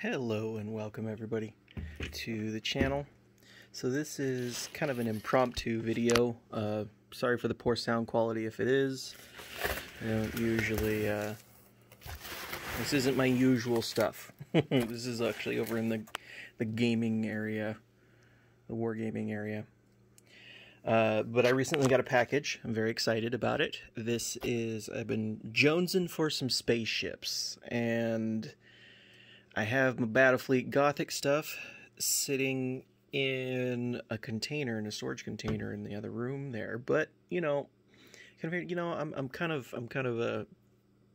Hello and welcome everybody to the channel. So this is kind of an impromptu video. Uh, sorry for the poor sound quality if it is. I don't usually, uh, this isn't my usual stuff. this is actually over in the, the gaming area, the wargaming area. Uh, but I recently got a package. I'm very excited about it. This is, I've been jonesing for some spaceships, and I have my Battlefleet Gothic stuff sitting in a container, in a storage container in the other room there. But, you know, you know, I'm, I'm kind of, I'm kind of a,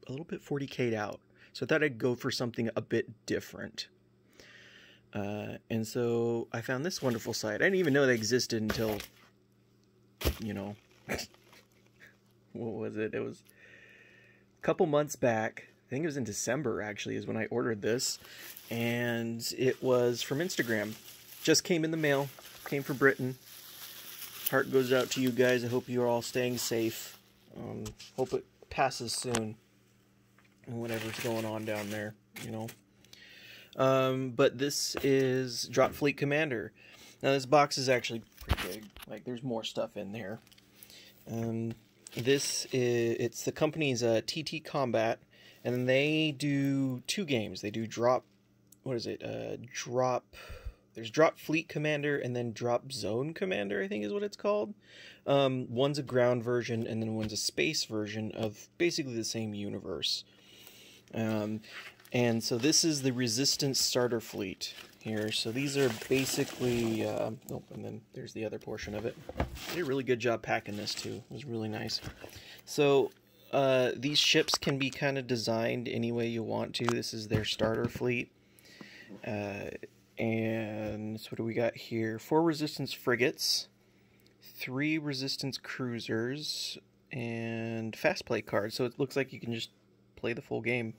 a little bit 40k'd out. So I thought I'd go for something a bit different. Uh, and so I found this wonderful site. I didn't even know they existed until you know, what was it? It was a couple months back. I think it was in December actually is when I ordered this, and it was from Instagram. Just came in the mail. Came from Britain. Heart goes out to you guys. I hope you're all staying safe. Um, hope it passes soon. And whatever's going on down there, you know. Um, but this is Drop Fleet Commander. Now this box is actually pretty big. Like there's more stuff in there. Um, this is it's the company's uh, TT Combat, and they do two games. They do drop. What is it? Uh, drop. There's Drop Fleet Commander and then Drop Zone Commander. I think is what it's called. Um, one's a ground version and then one's a space version of basically the same universe. Um, and so this is the Resistance Starter Fleet here. So these are basically, uh, oh, and then there's the other portion of it. They did a really good job packing this too. It was really nice. So uh, these ships can be kind of designed any way you want to. This is their starter fleet. Uh, and so what do we got here? Four resistance frigates, three resistance cruisers, and fast play cards. So it looks like you can just play the full game.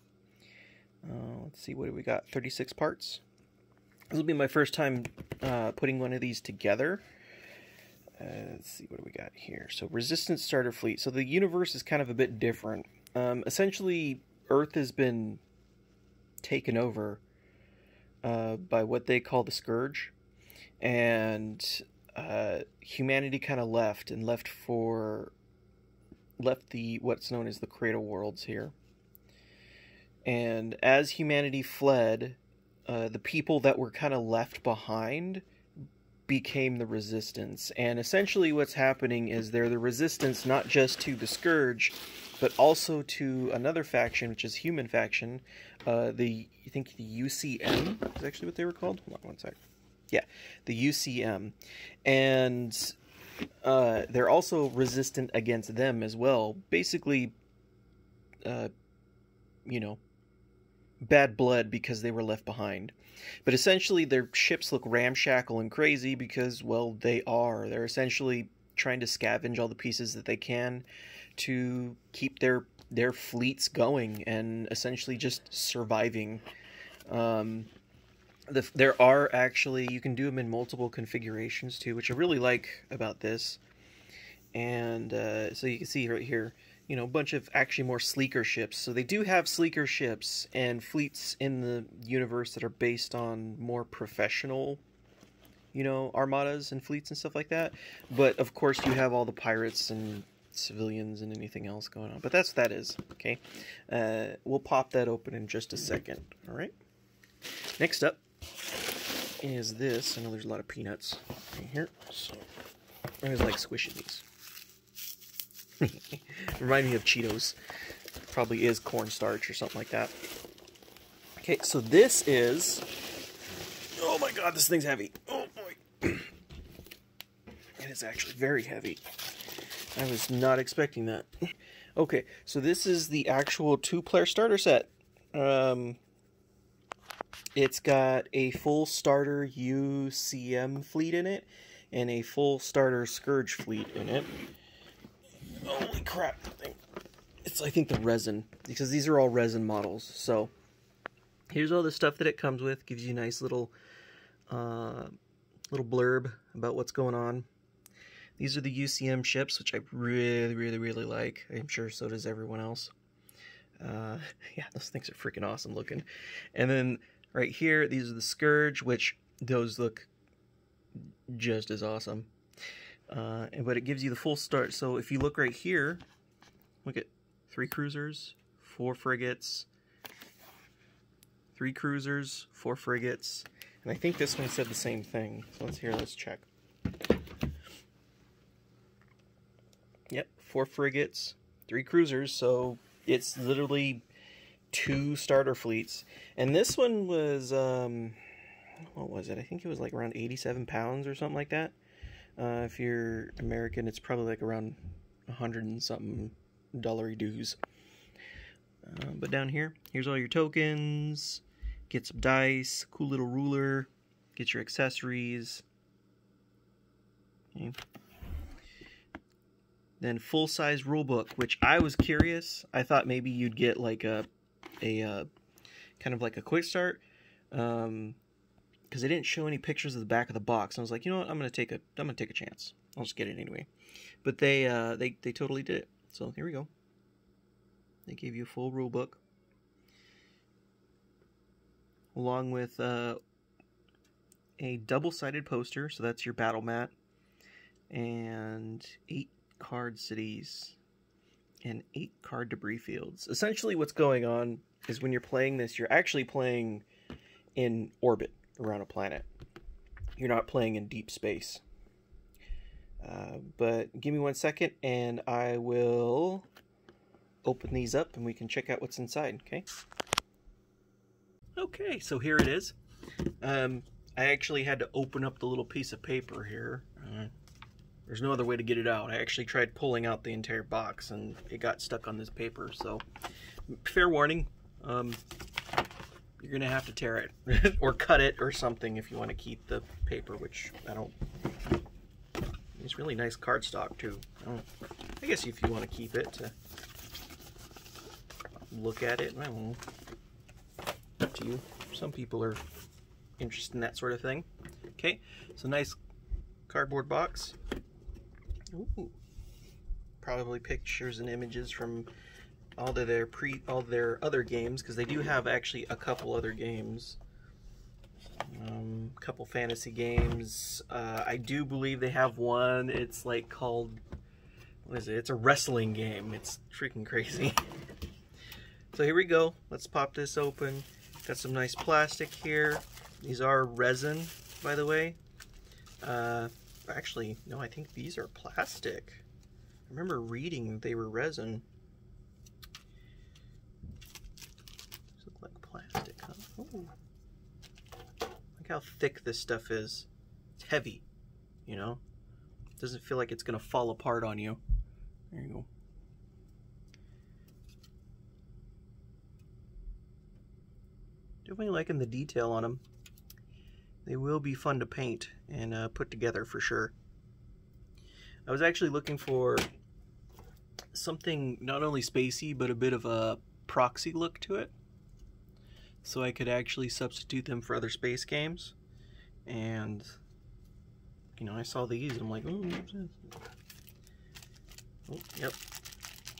Uh, let's see, what do we got? 36 parts. This will be my first time uh, putting one of these together. Uh, let's see, what do we got here? So, Resistance Starter Fleet. So, the universe is kind of a bit different. Um, essentially, Earth has been taken over uh, by what they call the Scourge. And uh, humanity kind of left and left for. left the what's known as the Cradle Worlds here. And as humanity fled, uh, the people that were kind of left behind became the resistance. And essentially, what's happening is they're the resistance not just to the Scourge, but also to another faction, which is human faction. Uh, the you think the UCM is actually what they were called. Hold on one sec. Yeah, the UCM, and uh, they're also resistant against them as well. Basically, uh, you know, bad blood because they were left behind. But essentially, their ships look ramshackle and crazy because, well, they are. They're essentially trying to scavenge all the pieces that they can to keep their their fleets going and essentially just surviving. Um, the, there are actually you can do them in multiple configurations too, which I really like about this. And uh, so you can see right here, you know, a bunch of actually more sleeker ships. So they do have sleeker ships and fleets in the universe that are based on more professional, you know, armadas and fleets and stuff like that. But of course, you have all the pirates and civilians and anything else going on. But that's what that is, okay? Uh, we'll pop that open in just a second, all right? Next up is this. I know there's a lot of peanuts right here. So I always like squishing these. Remind me of Cheetos. Probably is cornstarch or something like that. Okay, so this is. Oh my god, this thing's heavy. Oh boy. it is actually very heavy. I was not expecting that. Okay, so this is the actual two player starter set. Um, it's got a full starter UCM fleet in it and a full starter Scourge fleet in it. Holy crap! It's I think the resin because these are all resin models. So here's all the stuff that it comes with. Gives you a nice little uh, little blurb about what's going on. These are the UCM ships, which I really, really, really like. I'm sure so does everyone else. Uh, yeah, those things are freaking awesome looking. And then right here, these are the Scourge, which those look just as awesome. Uh, but it gives you the full start. So if you look right here, look at three cruisers, four frigates, three cruisers, four frigates, and I think this one said the same thing. So let's here, let's check. Yep, four frigates, three cruisers, so it's literally two starter fleets. And this one was, um, what was it? I think it was like around 87 pounds or something like that. Uh, if you're American, it's probably like around a 100 and something dollary dues. Uh, but down here, here's all your tokens. Get some dice, cool little ruler, get your accessories. Okay. Then full size rulebook, which I was curious. I thought maybe you'd get like a a uh, kind of like a quick start. Um, because they didn't show any pictures of the back of the box. And I was like, you know what, I'm gonna take a I'm gonna take a chance. I'll just get it anyway. But they uh, they they totally did it. So here we go. They gave you a full rule book, along with uh, a double-sided poster. So that's your battle mat, and eight card cities, and eight card debris fields. Essentially, what's going on is when you're playing this, you're actually playing in orbit around a planet. You're not playing in deep space. Uh, but give me one second and I will open these up and we can check out what's inside, okay? Okay, so here it is. Um, I actually had to open up the little piece of paper here. Uh, there's no other way to get it out. I actually tried pulling out the entire box and it got stuck on this paper, so fair warning. Um, you're gonna have to tear it or cut it or something if you want to keep the paper which I don't it's really nice cardstock too. I, I, guess if you want to keep it to look at it I don't know up to you. Some people are interested in that sort of thing. Okay so nice cardboard box. Ooh. probably pictures and images from all their pre all their other games because they do have actually a couple other games. Um, couple fantasy games. Uh, I do believe they have one. It's like called what is it? It's a wrestling game. It's freaking crazy. So here we go. Let's pop this open. Got some nice plastic here. These are resin by the way. Uh, actually no I think these are plastic. I remember reading they were resin Ooh. Look how thick this stuff is. It's heavy, you know? It doesn't feel like it's going to fall apart on you. There you go. Definitely liking the detail on them. They will be fun to paint and uh, put together for sure. I was actually looking for something not only spacey, but a bit of a proxy look to it so I could actually substitute them for other space games. And, you know, I saw these and I'm like, oh, oh yep.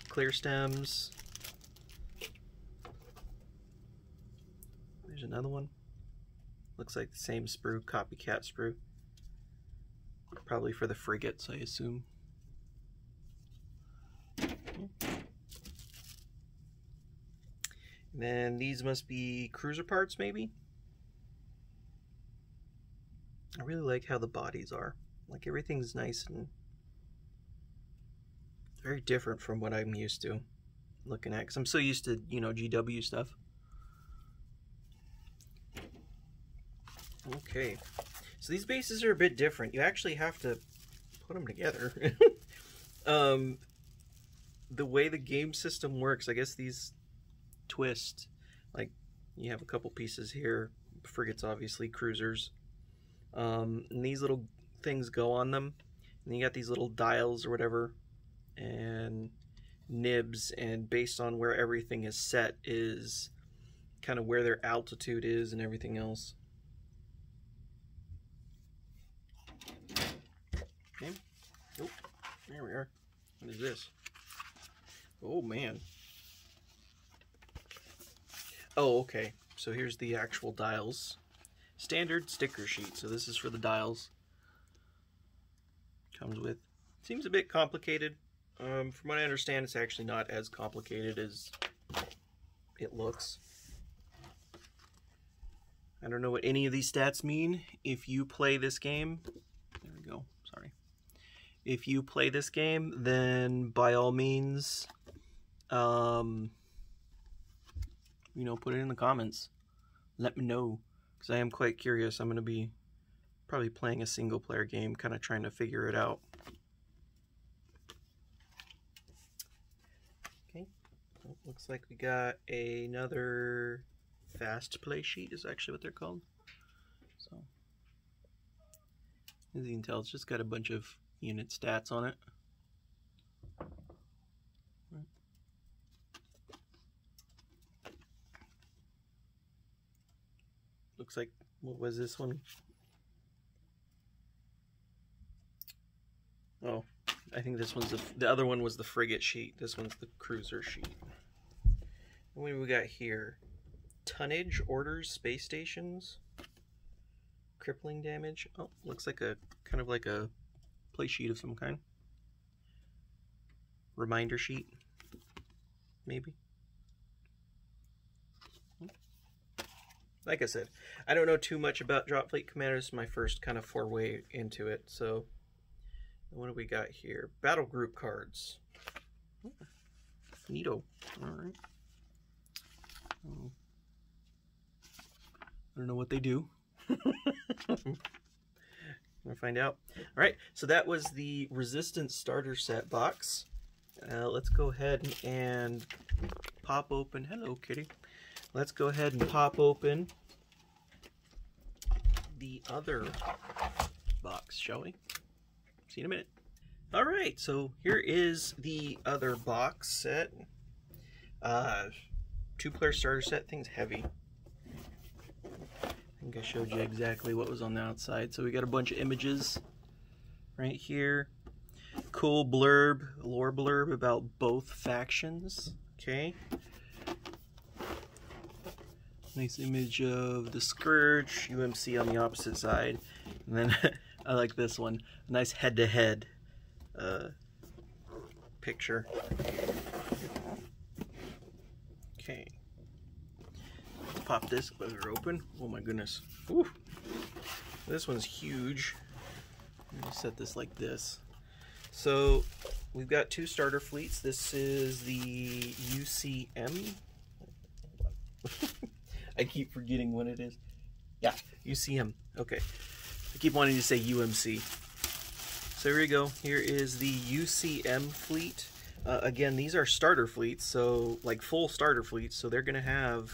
Clear stems. There's another one. Looks like the same sprue, copycat sprue. Probably for the frigates, I assume. Then these must be cruiser parts, maybe? I really like how the bodies are. Like everything's nice and very different from what I'm used to looking at. Because I'm so used to, you know, GW stuff. Okay. So these bases are a bit different. You actually have to put them together. um, the way the game system works, I guess these twist. Like you have a couple pieces here, frigates obviously, cruisers. Um, and these little things go on them. And you got these little dials or whatever and nibs and based on where everything is set is kind of where their altitude is and everything else. Okay. Oh, there we are. What is this? Oh man. Oh, okay. so here's the actual dials. Standard sticker sheet. So this is for the dials. Comes with. Seems a bit complicated. Um, from what I understand, it's actually not as complicated as it looks. I don't know what any of these stats mean. If you play this game, there we go, sorry. If you play this game, then by all means, um, you know, put it in the comments. Let me know, because I am quite curious. I'm going to be probably playing a single player game, kind of trying to figure it out. Okay, looks like we got another fast play sheet is actually what they're called. So, as you can tell, it's just got a bunch of unit stats on it. Looks like, what was this one? Oh, I think this one's the, the other one was the frigate sheet. This one's the cruiser sheet. And what do we got here? Tonnage, orders, space stations, crippling damage. Oh, looks like a kind of like a play sheet of some kind. Reminder sheet, maybe. Like I said, I don't know too much about Drop Fleet Commander. This is my first kind of foray into it. So, what do we got here? Battle group cards. Oh, neato. All right. Oh. I don't know what they do. Gonna find out. All right, so that was the Resistance Starter Set box. Uh, let's go ahead and pop open. Hello, kitty. Let's go ahead and pop open the other box, shall we? See you in a minute. All right, so here is the other box set. Uh, two-player starter set. Thing's heavy I think I showed you exactly what was on the outside. So we got a bunch of images right here. Cool blurb, lore blurb about both factions. Okay. Nice image of the Scourge, UMC on the opposite side. And then I like this one. Nice head-to-head -head, uh, picture. Okay pop this buzzer open. Oh my goodness. This one's huge. Let me set this like this. So we've got two starter fleets. This is the UCM. I keep forgetting what it is. Yeah, UCM. Okay. I keep wanting to say UMC. So here we go. Here is the UCM fleet. Uh, again, these are starter fleets, so like full starter fleets, so they're going to have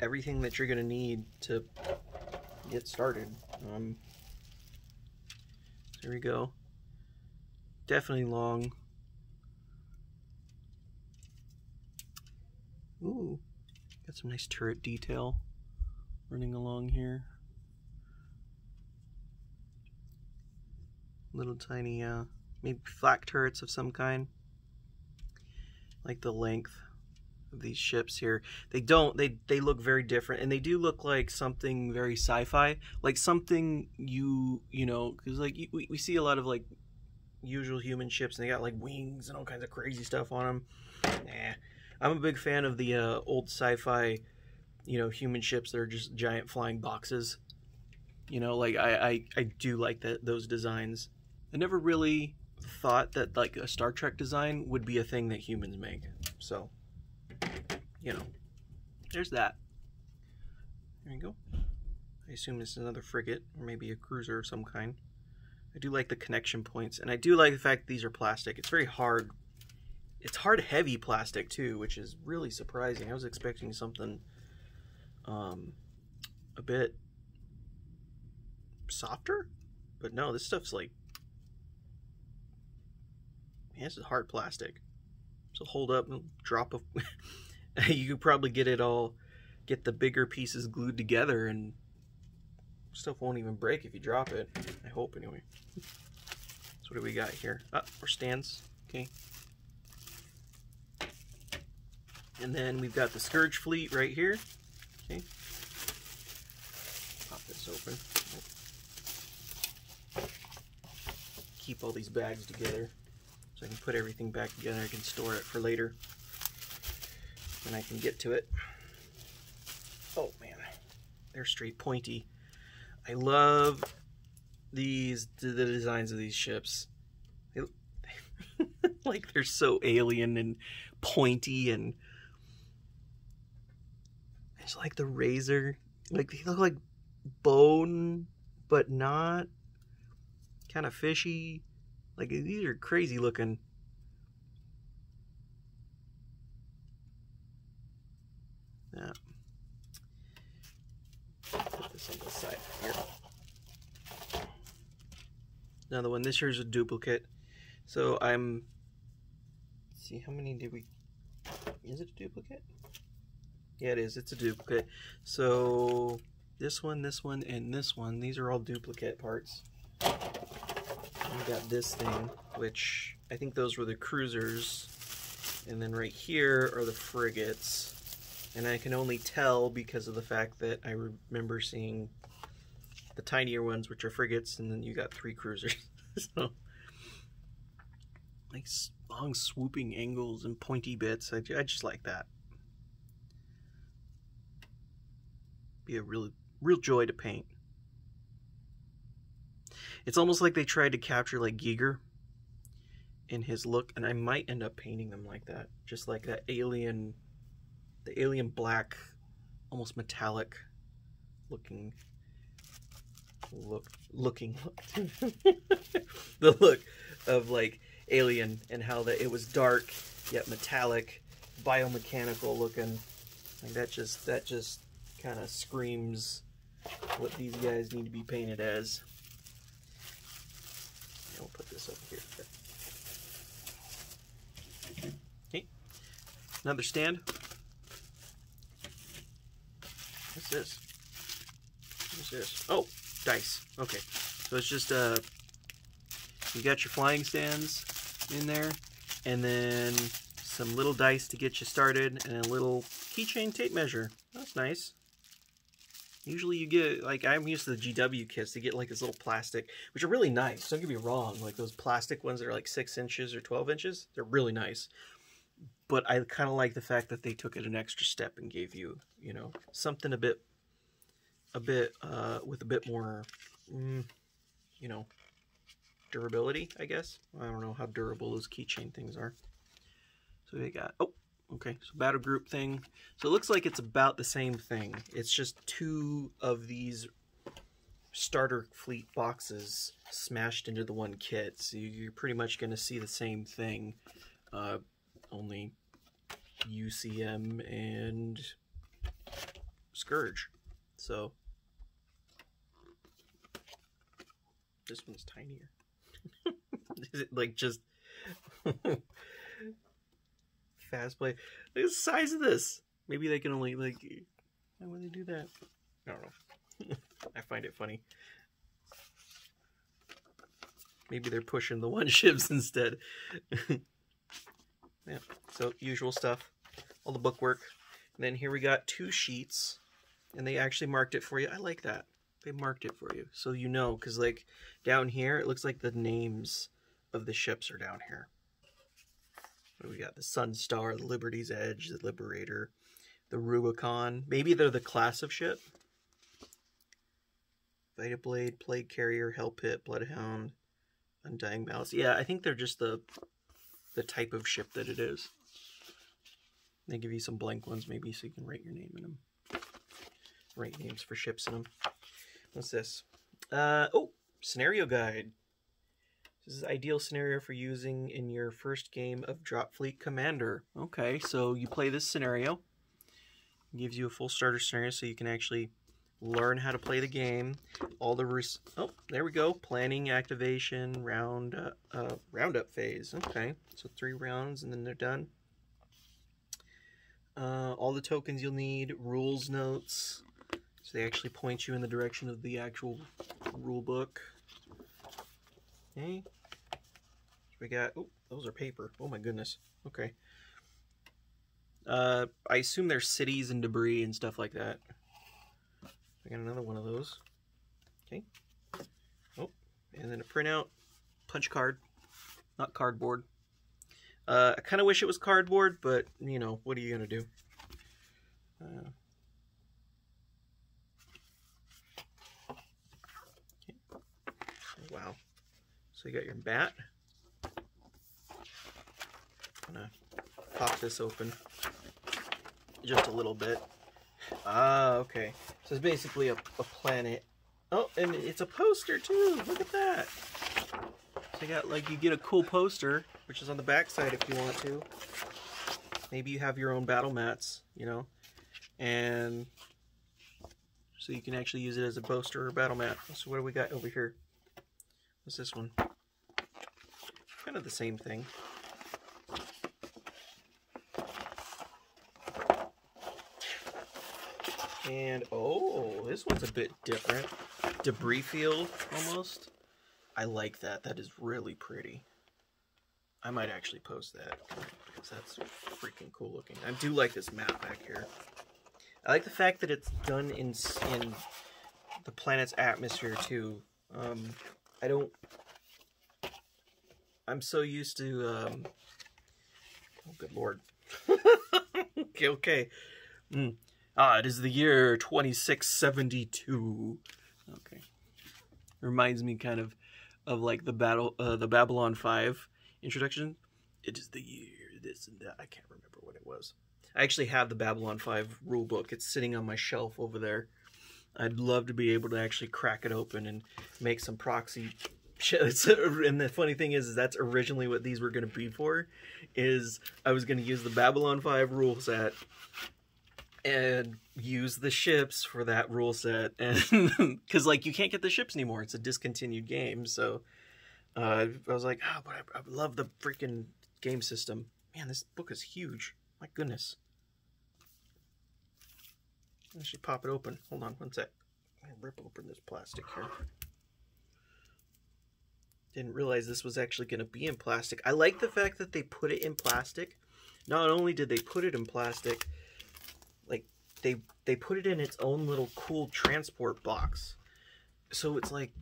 everything that you're going to need to get started. Um, there we go. Definitely long. Ooh, got some nice turret detail running along here. Little tiny, uh, maybe flak turrets of some kind. Like the length of these ships here. They don't. They they look very different, and they do look like something very sci-fi, like something you you know, because like we we see a lot of like usual human ships, and they got like wings and all kinds of crazy stuff on them. Nah, I'm a big fan of the uh, old sci-fi, you know, human ships that are just giant flying boxes. You know, like I I, I do like that those designs. I never really thought that like a Star Trek design would be a thing that humans make. So you know, there's that. There you go. I assume this is another frigate, or maybe a cruiser of some kind. I do like the connection points, and I do like the fact these are plastic. It's very hard. It's hard, heavy plastic, too, which is really surprising. I was expecting something um, a bit softer, but no, this stuff's like, man, this is hard plastic. So hold up and drop a you could probably get it all, get the bigger pieces glued together and stuff won't even break if you drop it. I hope anyway. So what do we got here? Ah, more stands. Okay. And then we've got the Scourge fleet right here. Okay. Pop this open. Keep all these bags together so I can put everything back together. I can store it for later when I can get to it. Oh man, they're straight pointy. I love these the designs of these ships. They, like they're so alien and pointy and it's like the razor. Like they look like bone, but not. Kind of fishy. Like these are crazy looking. Yeah. Put this on the side here. Another one. This here's a duplicate. So I'm. See how many did we? Is it a duplicate? Yeah, it is. It's a duplicate. So this one, this one, and this one. These are all duplicate parts. We got this thing, which I think those were the cruisers. And then right here are the frigates. And I can only tell because of the fact that I remember seeing the tinier ones, which are frigates, and then you got three cruisers. so, like long swooping angles and pointy bits. I, I just like that. Be a really real joy to paint. It's almost like they tried to capture like Giger in his look, and I might end up painting them like that, just like that alien, the alien black, almost metallic looking look looking look. the look of like alien and how that it was dark yet metallic biomechanical looking like that just that just kind of screams what these guys need to be painted as. And we'll put this up here. Okay. Another stand. What's this? What's this? Oh dice. Okay, so it's just uh, you got your flying stands in there, and then some little dice to get you started, and a little keychain tape measure. That's nice. Usually you get, like, I'm used to the GW kits, to get like this little plastic, which are really nice. Don't get me wrong, like those plastic ones that are like 6 inches or 12 inches, they're really nice. But I kind of like the fact that they took it an extra step and gave you, you know, something a bit a bit uh, with a bit more, mm, you know, durability, I guess. I don't know how durable those keychain things are. So we got, oh, okay, so battle group thing. So it looks like it's about the same thing. It's just two of these starter fleet boxes smashed into the one kit. So you're pretty much going to see the same thing, uh, only UCM and Scourge. So this one's tinier. Is it like just fast play? Look at the size of this. Maybe they can only like why would they do that? I don't know. I find it funny. Maybe they're pushing the one ships instead. yeah, so usual stuff. All the bookwork. And then here we got two sheets and they actually marked it for you. I like that. They marked it for you so you know because like down here it looks like the names of the ships are down here. We got the Sun Star, the Liberty's Edge, the Liberator, the Rubicon. Maybe they're the class of ship. Vita Blade, Plague Carrier, Hell Pit, Bloodhound, Undying Malice. Yeah, I think they're just the the type of ship that it is. They give you some blank ones maybe so you can write your name in them Write names for ships in them. What's this? Uh, oh, scenario guide. This is ideal scenario for using in your first game of Drop Fleet Commander. Okay, so you play this scenario. It gives you a full starter scenario so you can actually learn how to play the game. All the res oh, there we go. Planning, activation, round, uh, uh, roundup phase. Okay, so three rounds and then they're done. Uh, all the tokens you'll need, rules notes, so they actually point you in the direction of the actual rule book. Okay. We got, oh, those are paper. Oh my goodness. Okay. Uh, I assume there's cities and debris and stuff like that. I got another one of those. Okay. Oh, and then a printout, punch card, not cardboard. Uh, I kind of wish it was cardboard, but you know, what are you gonna do? Uh, wow. So you got your bat. Gonna pop this open just a little bit. Ah, okay. So it's basically a, a planet. Oh, and it's a poster too. Look at that. So you got like you get a cool poster, which is on the back side if you want to. Maybe you have your own battle mats, you know, and so you can actually use it as a poster or battle mat. So what do we got over here? What's this one? Kind of the same thing. And, oh, this one's a bit different. Debris field, almost. I like that. That is really pretty. I might actually post that because that's freaking cool looking. I do like this map back here. I like the fact that it's done in in the planet's atmosphere too. Um, I don't. I'm so used to. Um, oh, good lord. okay, okay. Mm. Ah, it is the year 2672. Okay. Reminds me kind of of like the battle uh, the Babylon 5 introduction. It is the year this and that. I can't remember what it was. I actually have the Babylon 5 rule book. It's sitting on my shelf over there. I'd love to be able to actually crack it open and make some proxy and the funny thing is, is that's originally what these were going to be for is I was going to use the Babylon 5 rule set and use the ships for that rule set and because like you can't get the ships anymore. It's a discontinued game so uh, i was like oh but I, I love the freaking game system. Man this book is huge. My goodness. I should pop it open. Hold on one sec. I'm gonna rip open this plastic here. Didn't realize this was actually going to be in plastic. I like the fact that they put it in plastic. Not only did they put it in plastic they they put it in its own little cool transport box. So it's like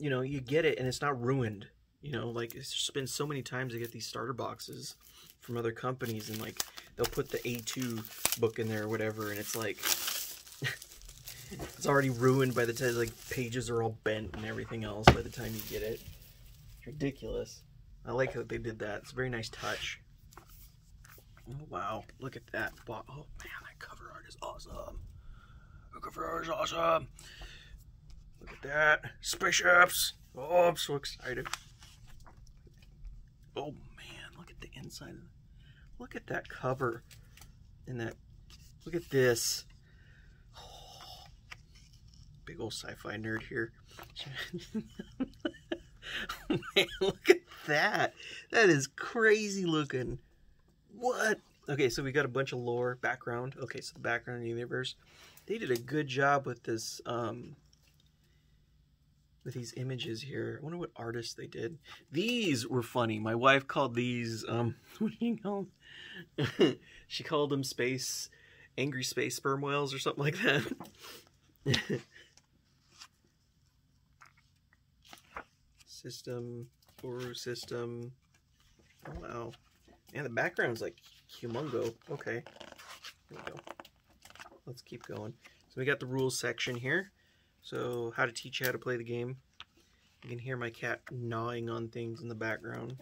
you know, you get it and it's not ruined. You know, like it's been so many times I get these starter boxes from other companies and like they'll put the A2 book in there or whatever and it's like it's already ruined by the time like pages are all bent and everything else by the time you get it. It's ridiculous. I like how they did that. It's a very nice touch. Oh wow, look at that. Oh man, is awesome. Cover is awesome. Look at that. Spaceships. Oh, I'm so excited. Oh man, look at the inside. Look at that cover. And that, look at this. Oh, big old sci-fi nerd here. man, look at that. That is crazy looking. What? Okay, so we got a bunch of lore background. Okay, so the background universe. They did a good job with this, um, with these images here. I wonder what artists they did. These were funny. My wife called these, um, what do you call them? she called them space, angry space sperm whales or something like that. system, Uru system. Oh, wow. And the background's like humongo. Okay. We go. Let's keep going. So we got the rules section here. So how to teach you how to play the game. You can hear my cat gnawing on things in the background,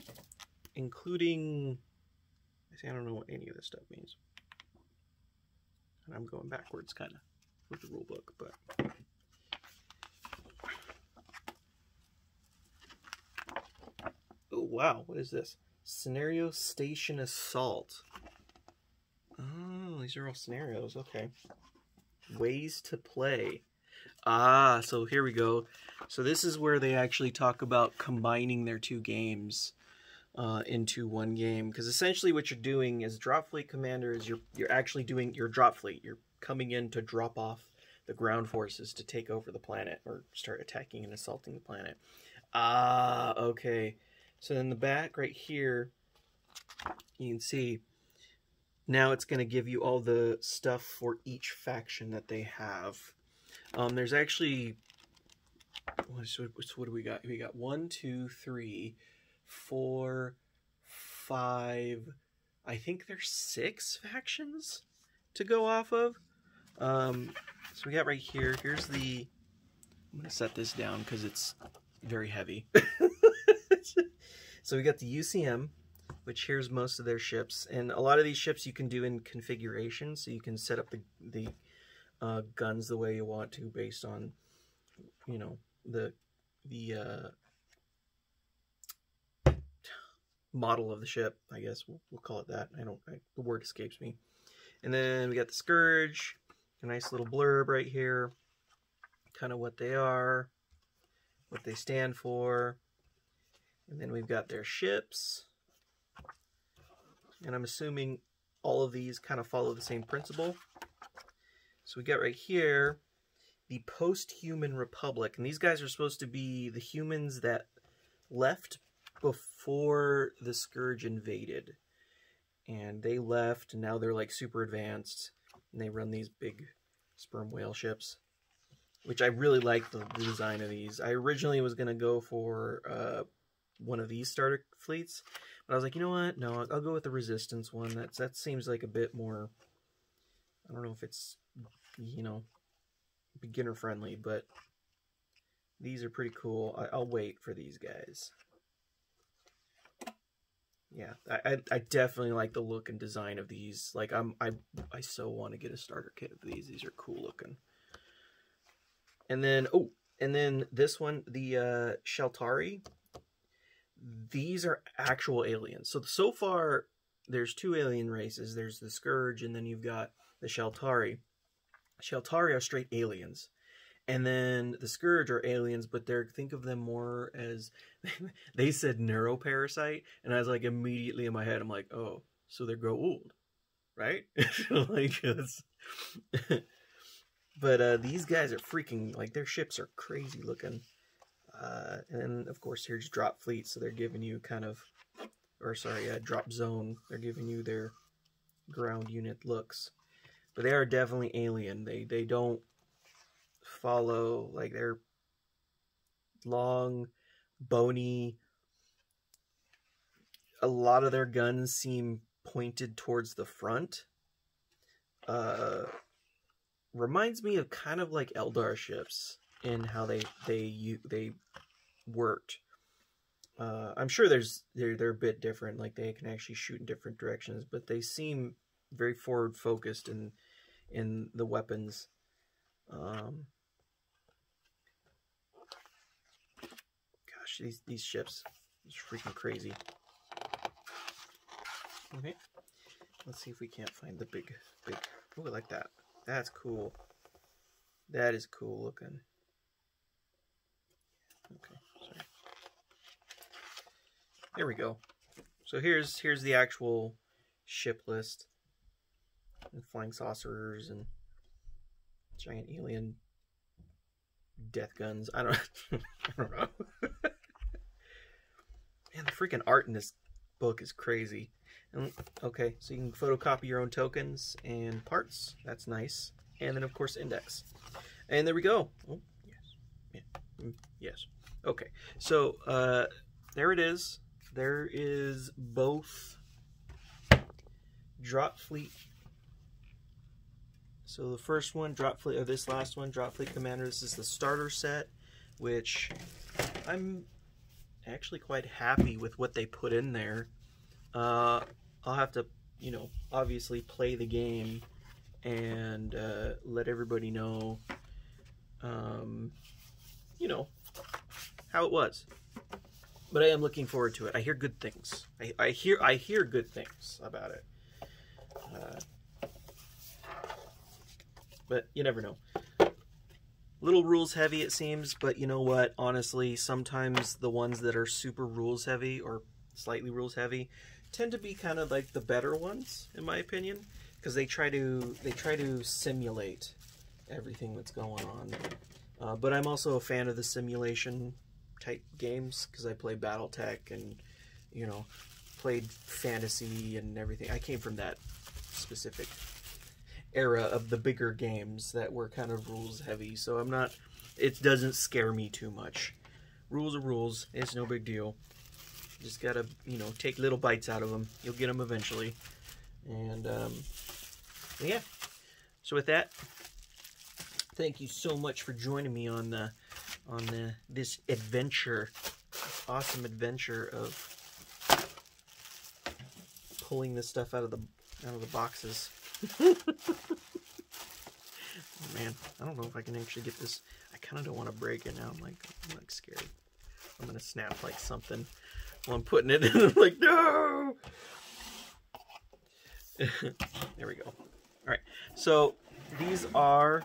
including, I see I don't know what any of this stuff means. And I'm going backwards kind of with the rule book, but. Oh wow, what is this? Scenario Station Assault. Oh, these are all scenarios. Okay. Ways to play. Ah, so here we go. So this is where they actually talk about combining their two games uh, into one game. Because essentially what you're doing is Drop Fleet Commander is you're, you're actually doing your drop fleet. You're coming in to drop off the ground forces to take over the planet or start attacking and assaulting the planet. Ah, okay. So in the back right here, you can see now it's going to give you all the stuff for each faction that they have. Um, there's actually what, what do we got? We got one, two, three, four, five. I think there's six factions to go off of. Um, so we got right here. Here's the. I'm gonna set this down because it's very heavy. so we got the UCM, which here's most of their ships, and a lot of these ships you can do in configuration, so you can set up the the uh, guns the way you want to based on, you know, the the uh, model of the ship. I guess we'll, we'll call it that. I don't. I, the word escapes me. And then we got the Scourge, a nice little blurb right here, kind of what they are, what they stand for. And then we've got their ships. And I'm assuming all of these kind of follow the same principle. So we got right here the post-human republic. And these guys are supposed to be the humans that left before the Scourge invaded. And they left, and now they're like super advanced. And they run these big sperm whale ships. Which I really like the, the design of these. I originally was going to go for uh, one of these starter fleets. But I was like, you know what? No, I'll go with the Resistance one. That's, that seems like a bit more... I don't know if it's, you know, beginner friendly, but these are pretty cool. I, will wait for these guys. Yeah, I, I, I definitely like the look and design of these. Like I'm I I so want to get a starter kit of these. These are cool looking. And then oh, and then this one, the uh Shaltari. These are actual aliens. So so far there's two alien races. There's the Scourge and then you've got the Shaltari. Shaltari are straight aliens. And then the Scourge are aliens, but they're think of them more as they said neuroparasite, and I was like immediately in my head, I'm like, oh, so they Goa'uld, right? like but uh, these guys are freaking like their ships are crazy looking. Uh, and then of course here's drop fleet, so they're giving you kind of, or sorry, uh, drop zone. They're giving you their ground unit looks but they are definitely alien. They they don't follow like they're long, bony. A lot of their guns seem pointed towards the front. Uh, reminds me of kind of like Eldar ships in how they they they worked. Uh, I'm sure there's they're they're a bit different. Like they can actually shoot in different directions, but they seem very forward focused and in the weapons. Um, gosh, these these ships, it's freaking crazy. Okay, let's see if we can't find the big big. Oh, I like that. That's cool. That is cool looking. Okay, sorry. There we go. So here's here's the actual ship list and flying saucers and giant alien death guns. I don't, I don't know. Man, the freaking art in this book is crazy. And, okay, so you can photocopy your own tokens and parts. That's nice. And then, of course, index. And there we go. Oh, yes. Yeah. Mm, yes. Okay, so uh, there it is. There is both Drop Fleet so the first one, Drop Fleet, or this last one, Drop Fleet Commander, this is the starter set, which I'm actually quite happy with what they put in there. Uh, I'll have to, you know, obviously play the game and uh, let everybody know, um, you know, how it was. But I am looking forward to it. I hear good things. I, I hear I hear good things about it. Uh, but you never know. Little rules heavy, it seems, but you know what? Honestly, sometimes the ones that are super rules heavy or slightly rules heavy tend to be kind of like the better ones, in my opinion, because they try to they try to simulate everything that's going on. Uh, but I'm also a fan of the simulation type games because I play BattleTech and you know played fantasy and everything. I came from that specific era of the bigger games that were kind of rules heavy. So I'm not. It doesn't scare me too much. Rules are rules. It's no big deal. Just gotta, you know, take little bites out of them. You'll get them eventually. And um, yeah. So with that, thank you so much for joining me on the on this adventure, awesome adventure of pulling this stuff out of the out of the boxes. Man, I don't know if I can actually get this. I kind of don't want to break it now. I'm like, I'm like scared. I'm gonna snap like something while I'm putting it. in. I'm like, no. there we go. All right, so these are.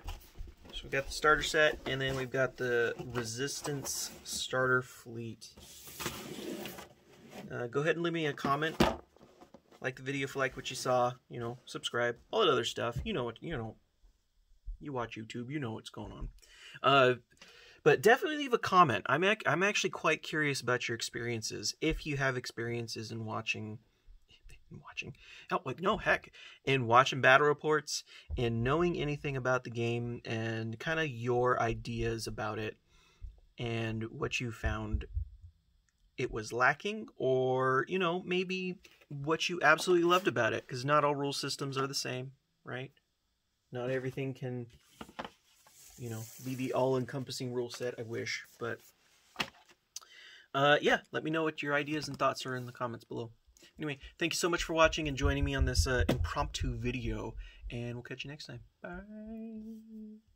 So we've got the starter set, and then we've got the Resistance starter fleet. Uh, go ahead and leave me a comment. Like the video if you like what you saw. You know, subscribe. All that other stuff. You know what? You know. You watch YouTube. You know what's going on. Uh, but definitely leave a comment. I'm ac- I'm actually quite curious about your experiences. If you have experiences in watching, in watching, oh, like no heck, in watching battle reports and knowing anything about the game and kind of your ideas about it and what you found it was lacking or you know maybe what you absolutely loved about it because not all rule systems are the same right not everything can you know, be the all-encompassing rule set. I wish, but uh, yeah, let me know what your ideas and thoughts are in the comments below. Anyway, thank you so much for watching and joining me on this uh, impromptu video, and we'll catch you next time. Bye.